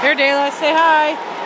Here, Dayla, say hi.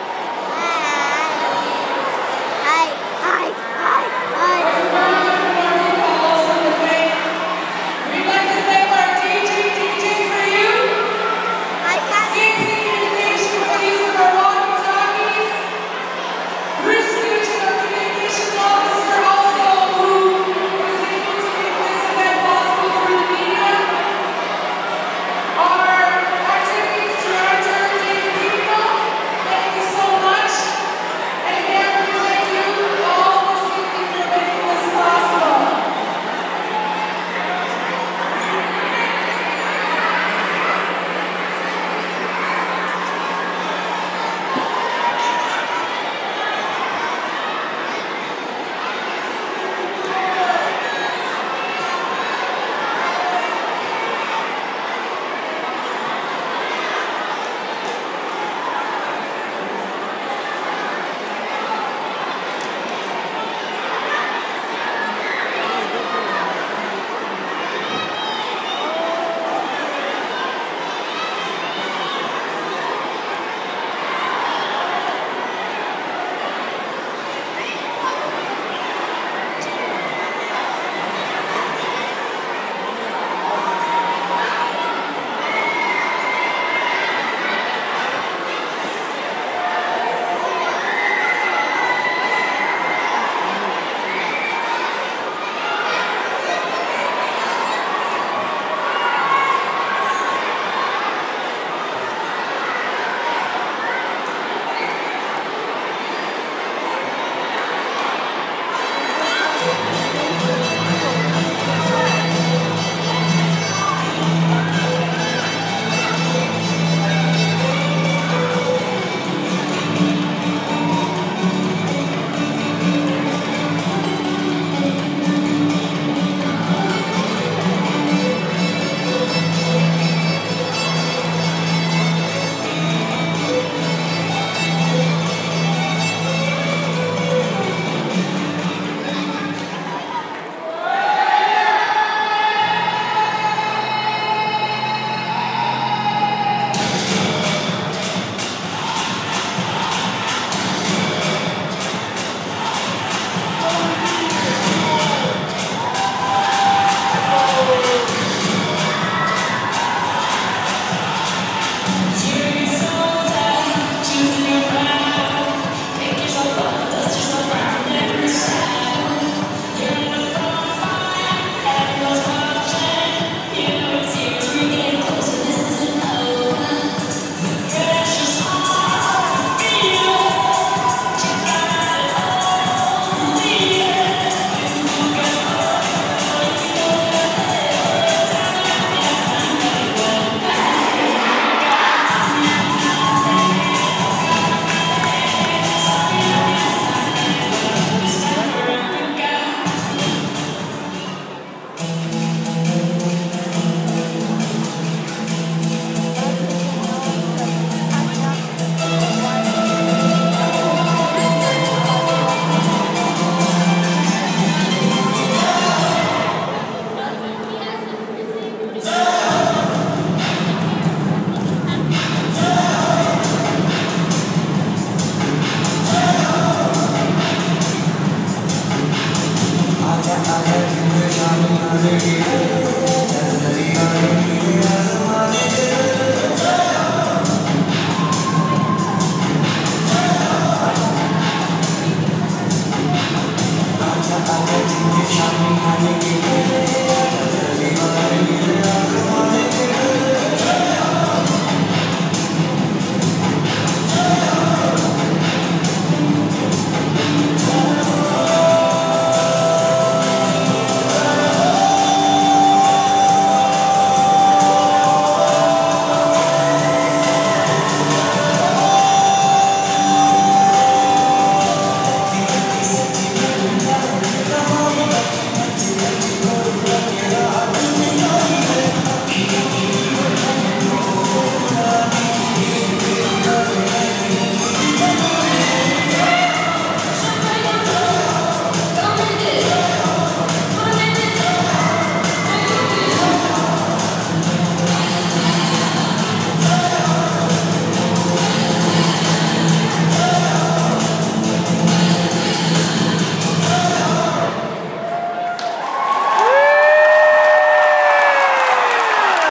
I'm